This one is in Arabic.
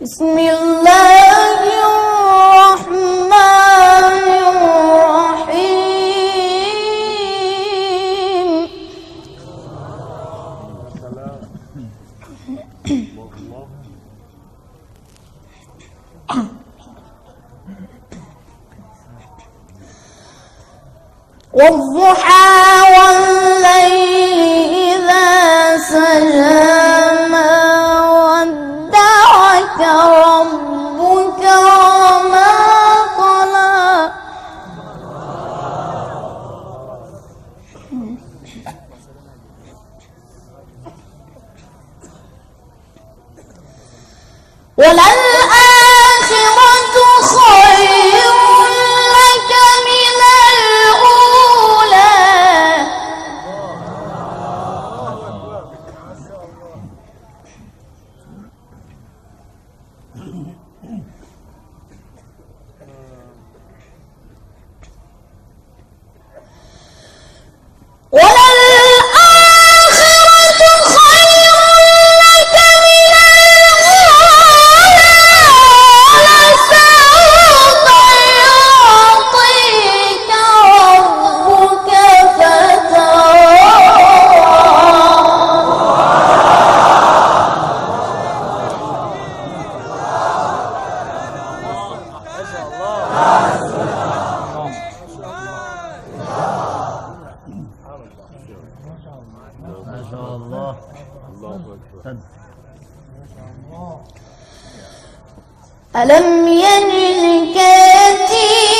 بسم الله الرحمن الرحيم. والضحى والضحى 我来 ألم يجدك يتيما